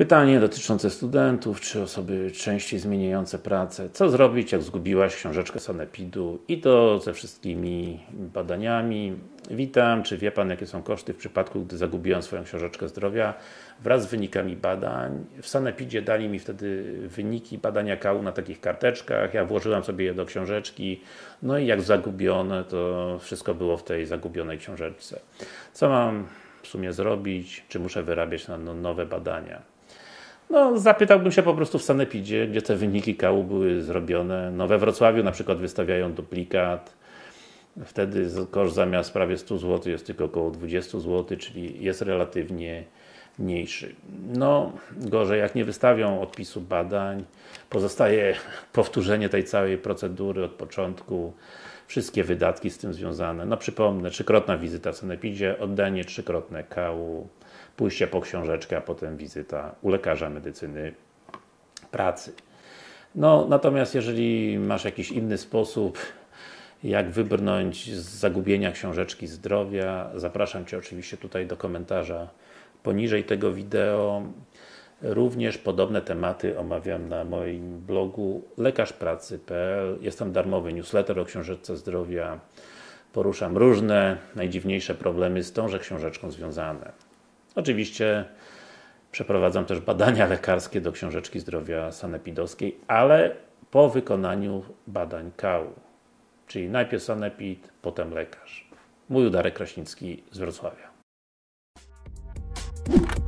Pytanie dotyczące studentów, czy osoby częściej zmieniające pracę. Co zrobić, jak zgubiłaś książeczkę Sanepidu i to ze wszystkimi badaniami. Witam, czy wie Pan, jakie są koszty w przypadku, gdy zagubiłem swoją książeczkę zdrowia wraz z wynikami badań. W Sanepidzie dali mi wtedy wyniki badania kału na takich karteczkach, ja włożyłem sobie je do książeczki, no i jak zagubione, to wszystko było w tej zagubionej książeczce. Co mam w sumie zrobić, czy muszę wyrabiać na no, nowe badania? No, zapytałbym się po prostu w Sanepidzie, gdzie te wyniki kału były zrobione. No, we Wrocławiu na przykład wystawiają duplikat. Wtedy koszt zamiast prawie 100 zł jest tylko około 20 zł, czyli jest relatywnie mniejszy. No, gorzej, jak nie wystawią odpisu badań, pozostaje powtórzenie tej całej procedury od początku, wszystkie wydatki z tym związane. No przypomnę, trzykrotna wizyta w Sanepidzie, oddanie trzykrotne kału, pójście po książeczkę, a potem wizyta u lekarza medycyny pracy. No, natomiast jeżeli masz jakiś inny sposób, jak wybrnąć z zagubienia książeczki zdrowia, zapraszam Cię oczywiście tutaj do komentarza poniżej tego wideo. Również podobne tematy omawiam na moim blogu lekarzpracy.pl. Jest tam darmowy newsletter o książeczce zdrowia. Poruszam różne, najdziwniejsze problemy z tąże książeczką związane. Oczywiście przeprowadzam też badania lekarskie do książeczki zdrowia sanepidowskiej, ale po wykonaniu badań KAU. Czyli najpierw sanepid, potem lekarz. Mój Udarek Kraśnicki z Wrocławia. Thank you